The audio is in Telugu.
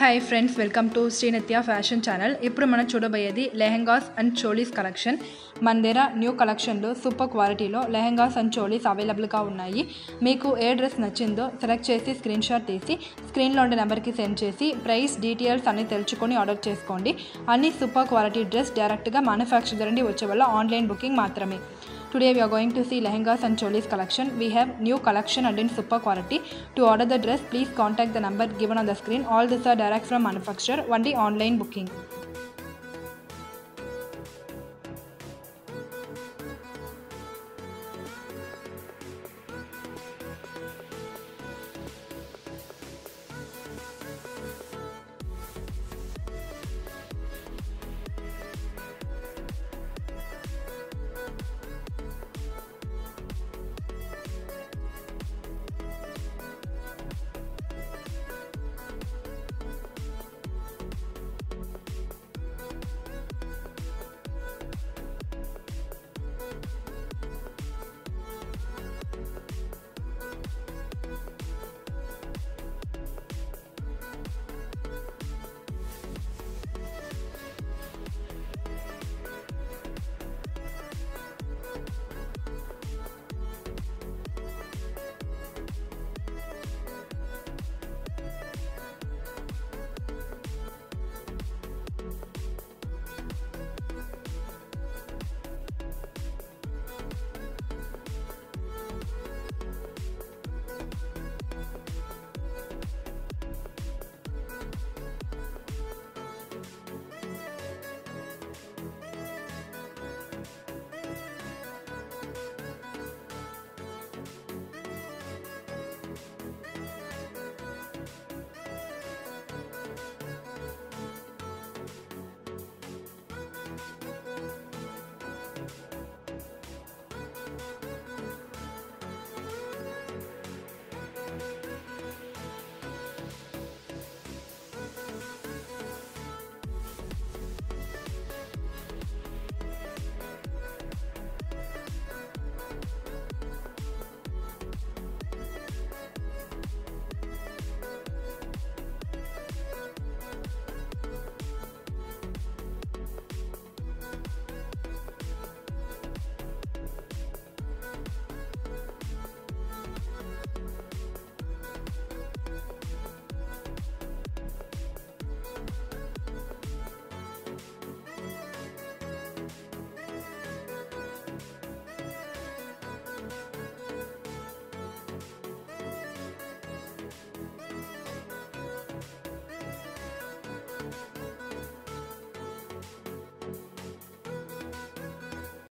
Hi friends welcome to Srinitya fashion channel ఇప్పుడు మనం చూడబోయేది లెహెంగాస్ అండ్ చోలీస్ కలెక్షన్. మన దగ్గర న్యూ కలెక్షన్లో సూపర్ క్వాలిటీలో లెహెంగాస్ అండ్ చోలీస్ అవైలబుల్గా ఉన్నాయి. మీకు ఏ డ్రెస్ నచ్చిందో సెలెక్ట్ చేసి స్క్రీన్ షాట్ తీసి స్క్రీన్లో ఉండే నెంబర్కి సెండ్ చేసి ప్రైస్ డీటెయిల్స్ అన్ని తెలుసుకొని ఆర్డర్ చేసుకోండి. అన్ని సూపర్ క్వాలిటీ డ్రెస్ డైరెక్ట్గా మ్యానుఫ్యాక్చర్ నుండి వచ్చే వల్ల ఆన్లైన్ బుకింగ్ మాత్రమే. Today we are going to see lehengas and cholis collection. We have new collection and in super quality. To order the dress, please contact the number given on the screen. All these are direct from manufacturer, only online booking.